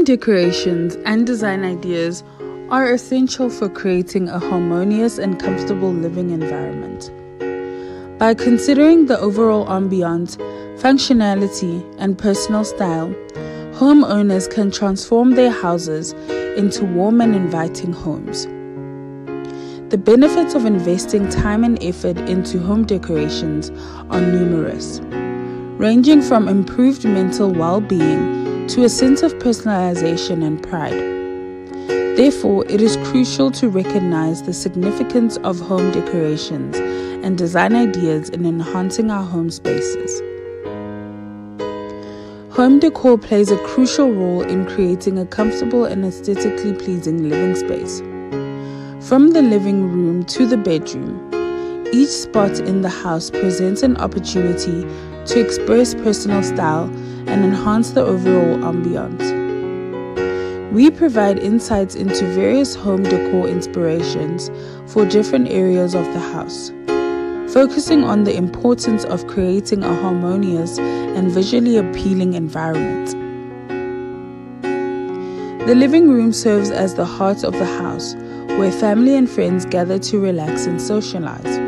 Home decorations and design ideas are essential for creating a harmonious and comfortable living environment. By considering the overall ambiance, functionality, and personal style, homeowners can transform their houses into warm and inviting homes. The benefits of investing time and effort into home decorations are numerous, ranging from improved mental well being to a sense of personalization and pride. Therefore, it is crucial to recognize the significance of home decorations and design ideas in enhancing our home spaces. Home decor plays a crucial role in creating a comfortable and aesthetically pleasing living space. From the living room to the bedroom, each spot in the house presents an opportunity to express personal style and enhance the overall ambiance. We provide insights into various home decor inspirations for different areas of the house, focusing on the importance of creating a harmonious and visually appealing environment. The living room serves as the heart of the house, where family and friends gather to relax and socialize.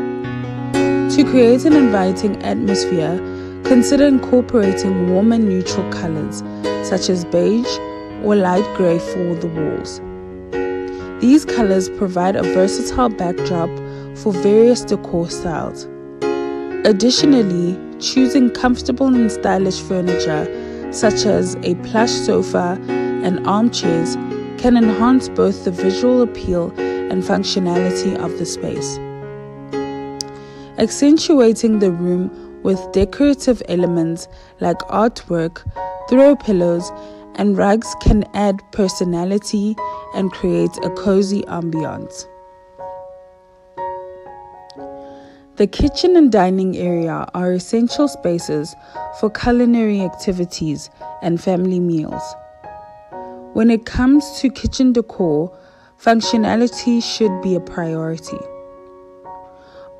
To create an inviting atmosphere, Consider incorporating warm and neutral colors such as beige or light gray for the walls. These colors provide a versatile backdrop for various decor styles. Additionally, choosing comfortable and stylish furniture such as a plush sofa and armchairs can enhance both the visual appeal and functionality of the space. Accentuating the room with decorative elements like artwork, throw pillows, and rugs can add personality and create a cozy ambiance. The kitchen and dining area are essential spaces for culinary activities and family meals. When it comes to kitchen decor, functionality should be a priority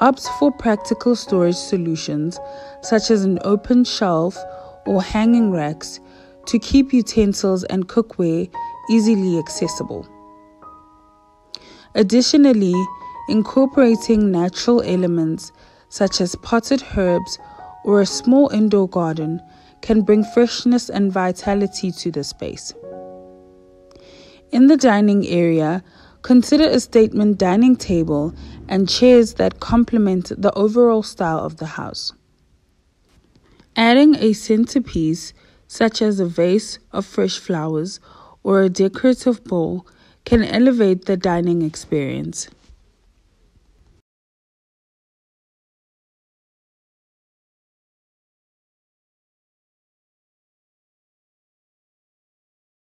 opts for practical storage solutions such as an open shelf or hanging racks to keep utensils and cookware easily accessible. Additionally, incorporating natural elements such as potted herbs or a small indoor garden can bring freshness and vitality to the space. In the dining area, Consider a statement dining table and chairs that complement the overall style of the house. Adding a centerpiece, such as a vase of fresh flowers or a decorative bowl, can elevate the dining experience.